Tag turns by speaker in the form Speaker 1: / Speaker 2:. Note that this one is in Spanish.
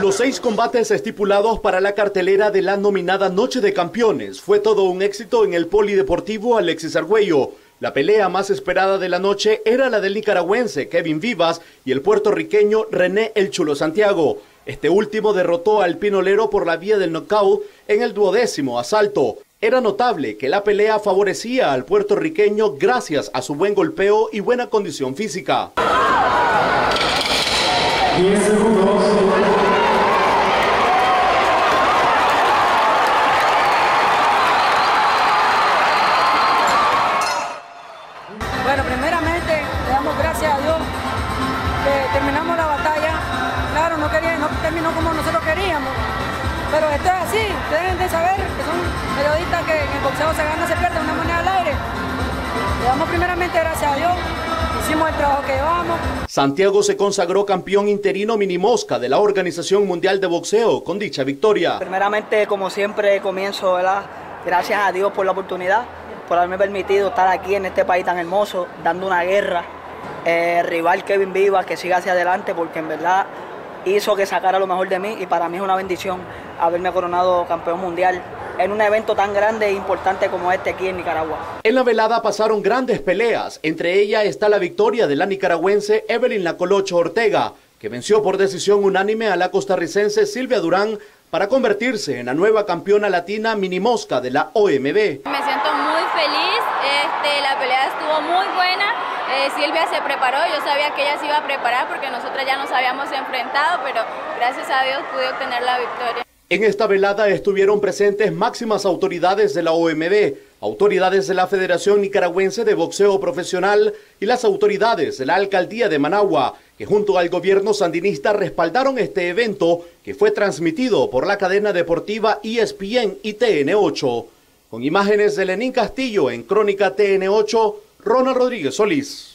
Speaker 1: Los seis combates estipulados para la cartelera de la nominada Noche de Campeones fue todo un éxito en el Polideportivo Alexis Argüello. La pelea más esperada de la noche era la del nicaragüense Kevin Vivas y el puertorriqueño René El Chulo Santiago. Este último derrotó al pinolero por la vía del knockout en el duodécimo asalto. Era notable que la pelea favorecía al puertorriqueño gracias a su buen golpeo y buena condición física.
Speaker 2: Bueno, primeramente le damos gracias a Dios que terminamos la batalla. Claro, no, quería, no terminó como nosotros queríamos, pero esto es así. Deben de saber que son periodistas que en el boxeo se gana, se pierde una moneda al aire. Le damos primeramente gracias a Dios. Hicimos el trabajo que llevamos.
Speaker 1: Santiago se consagró campeón interino mini mosca de la Organización Mundial de Boxeo con dicha victoria.
Speaker 3: Primeramente, como siempre, comienzo, ¿verdad? Gracias a Dios por la oportunidad por haberme permitido estar aquí en este país tan hermoso, dando una guerra. Eh, rival Kevin Viva, que siga hacia adelante, porque en verdad hizo que sacara lo mejor de mí y para mí es una bendición haberme coronado campeón mundial en un evento tan grande e importante como este aquí en Nicaragua.
Speaker 1: En la velada pasaron grandes peleas, entre ellas está la victoria de la nicaragüense Evelyn Lacolocho Ortega, que venció por decisión unánime a la costarricense Silvia Durán para convertirse en la nueva campeona latina mini mosca de la OMB.
Speaker 4: Me siento muy feliz, este, la pelea estuvo muy buena, eh, Silvia se preparó, yo sabía que ella se iba a preparar porque nosotras ya nos habíamos enfrentado, pero gracias a Dios pude obtener la victoria.
Speaker 1: En esta velada estuvieron presentes máximas autoridades de la OMB, autoridades de la Federación Nicaragüense de Boxeo Profesional y las autoridades de la Alcaldía de Managua, que junto al gobierno sandinista respaldaron este evento que fue transmitido por la cadena deportiva ESPN y TN8. Con imágenes de Lenín Castillo en Crónica TN8, Ronald Rodríguez Solís.